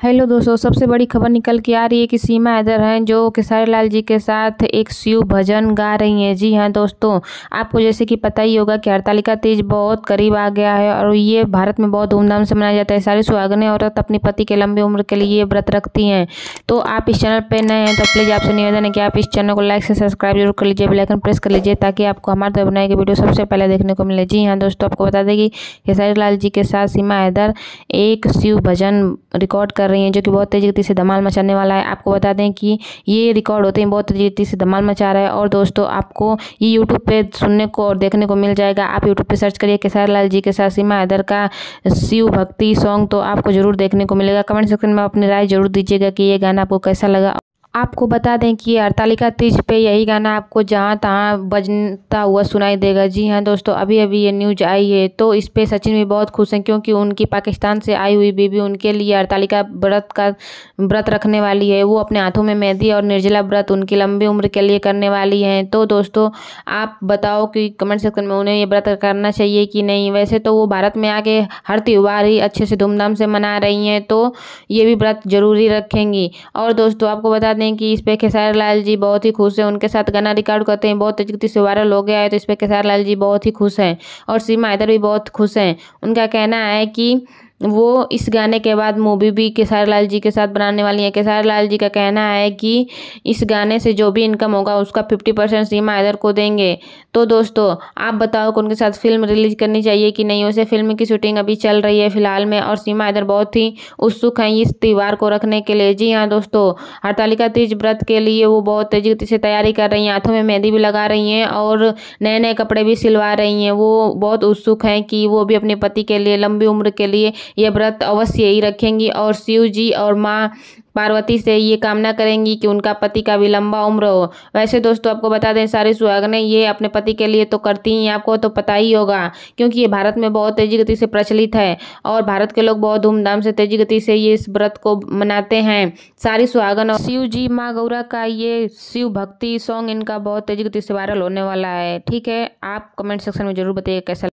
Hello दोस्तों, सबसे बड़ी खबर निकल के आ रही है कि सीमा हैदर हैं जो खेसारी लाल जी के साथ एक शिव भजन गा रही हैं। जी हाँ दोस्तों, आपको जैसे कि पता ही होगा कि हरतालिका तीज बहुत करीब आ गया है और ये भारत में बहुत धूमधाम से मनाया जाता है। सारी सुहागने औरत अपने पति के लंबी उम्र के लिए व्रत रखती हैं। तो आप इस चैनल पर नए हैं तो प्लीज़ आपसे निवेदन है कि आप इस चैनल को लाइक से सब्सक्राइब ज़रूर कर लीजिए बेलाइकन प्रेस कर लीजिए ताकि आपको हमारे तरफ़ बनाए गए वीडियो सबसे पहले देखने को मिले। जी हाँ दोस्तों, आपको बता दें कि खेसारी लाल जी के साथ सीमा हैदर एक शिव भजन रिकॉर्ड कर रही हैं, जो कि बहुत तेज़ गति से धमाल मचाने वाला है। आपको बता दें कि ये रिकॉर्ड होते हैं बहुत तेज़ गति से धमाल मचा रहा है। और दोस्तों, आपको ये यूट्यूब पे सुनने को और देखने को मिल जाएगा। आप यूट्यूब पे सर्च करिए केसार लाल जी के साथ सीमा हैदर का शिव भक्ति सॉन्ग तो आपको ज़रूर देखने को मिलेगा। कमेंट सेक्शन में अपनी राय ज़रूर दीजिएगा कि ये गाना आपको कैसा लगा। आपको बता दें कि हरतालिका तीज पे यही गाना आपको जहाँ तहाँ बजता हुआ सुनाई देगा। जी हाँ दोस्तों अभी अभी ये न्यूज़ आई है तो इस पे सचिन भी बहुत खुश हैं क्योंकि उनकी पाकिस्तान से आई हुई बीबी उनके लिए हरतालिका व्रत का, व्रत रखने वाली है। वो अपने हाथों में मेहंदी और निर्जला व्रत उनकी लंबी उम्र के लिए करने वाली हैं। तो दोस्तों, आप बताओ कि कमेंट सेक्शन में उन्हें ये व्रत करना चाहिए कि नहीं। वैसे तो वो भारत में आके हर त्यौहार ही अच्छे से धूमधाम से मना रही हैं तो ये भी व्रत ज़रूरी रखेंगी। और दोस्तों, आपको बता दें कि इस पर खेसारी लाल जी बहुत ही खुश हैं। उनके साथ गाना रिकॉर्ड करते हैं। बहुत तेज़ी से वायरल हो गया है तो इस पर खेसारी लाल जी बहुत ही खुश हैं और सीमा हैदर भी बहुत खुश हैं। उनका कहना है कि वो इस गाने के बाद मूवी भी केसारी लाल जी के साथ बनाने वाली हैं। केसारी लाल जी का कहना है कि इस गाने से जो भी इनकम होगा, उसका फिफ्टी परसेंट सीमा हैदर को देंगे। तो दोस्तों, आप बताओ कि उनके साथ फ़िल्म रिलीज़ करनी चाहिए कि नहीं? वैसे फ़िल्म की शूटिंग अभी चल रही है फ़िलहाल में और सीमा हैदर बहुत ही उत्सुक हैं इस त्यौहार को रखने के लिए। जी हाँ दोस्तों हड़तालिका तीज व्रत के लिए वो बहुत तेज़ी से तैयारी कर रही हैं। हाथों में मेहंदी भी लगा रही हैं और नए नए कपड़े भी सिलवा रही हैं। वो बहुत उत्सुक हैं कि वो भी अपने पति के लिए, लंबी उम्र के लिए ये व्रत अवश्य ही रखेंगी और शिव जी और माँ पार्वती से ये कामना करेंगी कि उनका पति का भी लंबा उम्र हो। वैसे दोस्तों, आपको बता दें, सारी सुहागनें ये अपने पति के लिए तो करती ही, आपको तो पता ही होगा, क्योंकि ये भारत में बहुत तेज़ी गति से प्रचलित है और भारत के लोग बहुत धूमधाम से तेज़ी गति से ये इस व्रत को मनाते हैं। सारी सुहागन और शिव जी माँ गौरा का ये शिव भक्ति सॉन्ग इनका बहुत तेज़ी गति से वायरल होने वाला है। ठीक है, आप कमेंट सेक्शन में ज़रूर बताइए कैसा